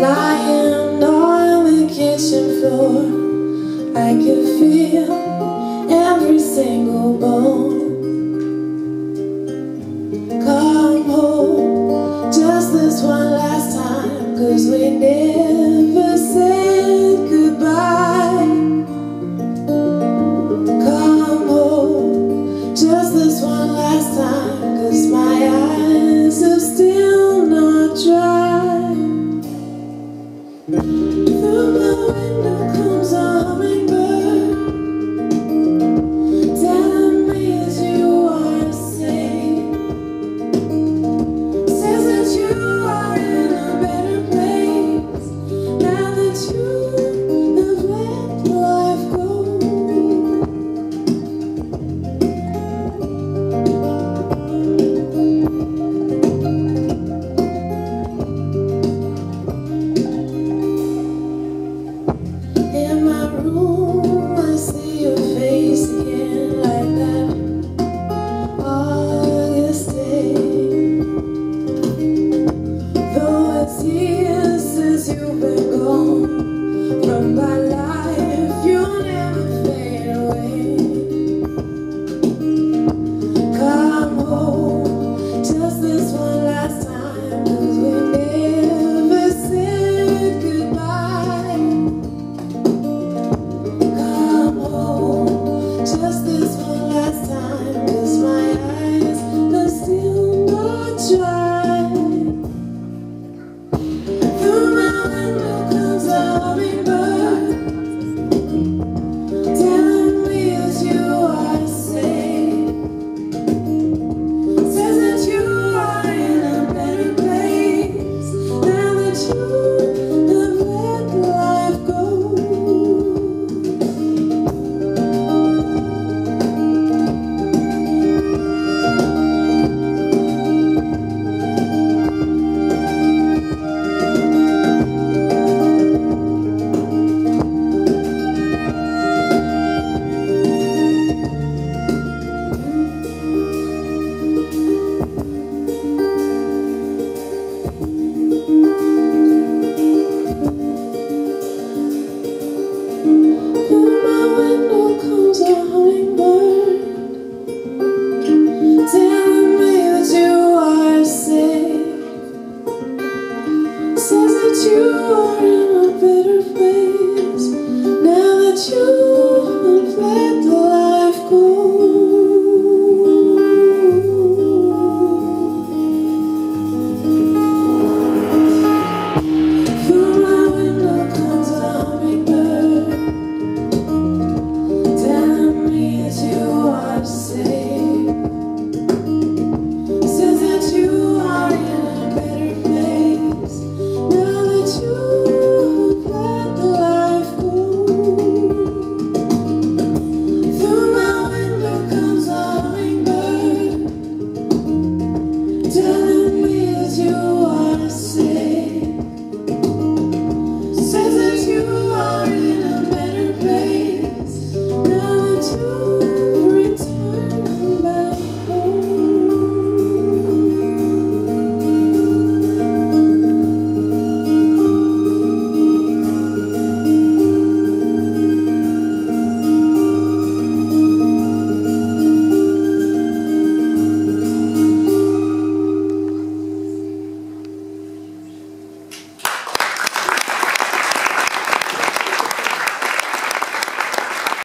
Lying on the kitchen floor I can feel every single bone.